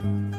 Bye.